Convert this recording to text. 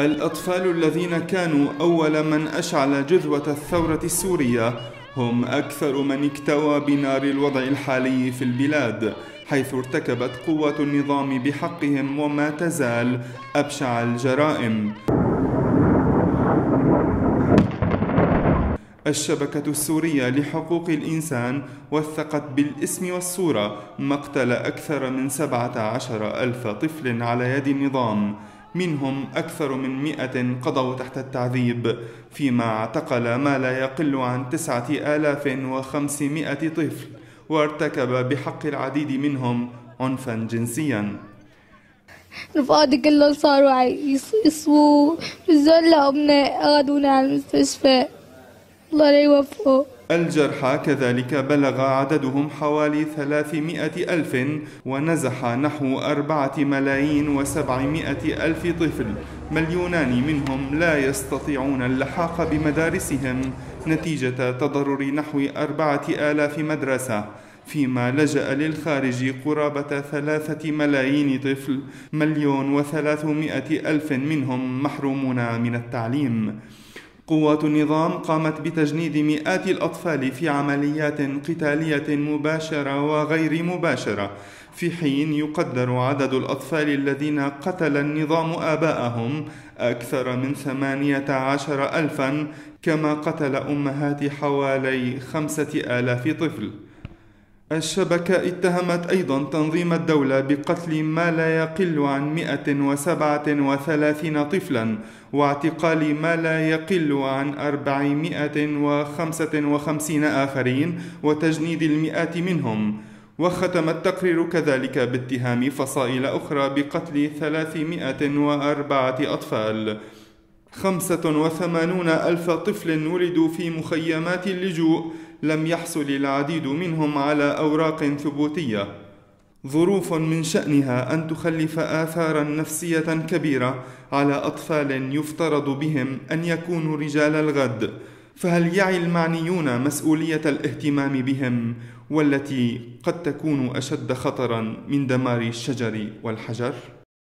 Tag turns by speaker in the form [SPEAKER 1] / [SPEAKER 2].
[SPEAKER 1] الأطفال الذين كانوا أول من أشعل جذوة الثورة السورية هم أكثر من اكتوى بنار الوضع الحالي في البلاد حيث ارتكبت قوة النظام بحقهم وما تزال أبشع الجرائم. الشبكة السورية لحقوق الإنسان وثقت بالاسم والصورة مقتل أكثر من 17 ألف طفل على يد النظام منهم أكثر من مئة قضوا تحت التعذيب فيما اعتقل ما لا يقل عن تسعة آلاف وخمسمائة طفل وارتكب بحق العديد منهم عنفا جنسيا.
[SPEAKER 2] رفقاتي كلهم صاروا يصووا بالزلة أخذونا على المستشفى. الله لا يوفقه.
[SPEAKER 1] الجرحى كذلك بلغ عددهم حوالي ثلاثمائة ألف ونزح نحو أربعة ملايين وسبعمائة ألف طفل. مليونان منهم لا يستطيعون اللحاق بمدارسهم نتيجة تضرر نحو أربعة آلاف مدرسة فيما لجأ للخارج قرابة ثلاثة ملايين طفل. مليون وثلاثمائة ألف منهم محرومون من التعليم. قوات النظام قامت بتجنيد مئات الأطفال في عمليات قتالية مباشرة وغير مباشرة. في حين يقدر عدد الأطفال الذين قتل النظام آباءهم أكثر من ثمانية عشر ألفا كما قتل أمهات حوالي خمسة آلاف طفل. الشبكة اتهمت أيضا تنظيم الدولة بقتل ما لا يقل عن 137 طفلا واعتقال ما لا يقل عن 455 آخرين وتجنيد المئات منهم. وختم التقرير كذلك باتهام فصائل أخرى بقتل 304 أطفال. خمسة وثمانون ألف طفل ولدوا في مخيمات اللجوء لم يحصل العديد منهم على أوراق ثبوتية ظروف من شأنها أن تخلف آثارا نفسية كبيرة على أطفال يفترض بهم أن يكونوا رجال الغد فهل يعي المعنيون مسؤولية الاهتمام بهم والتي قد تكون أشد خطرا من دمار الشجر والحجر؟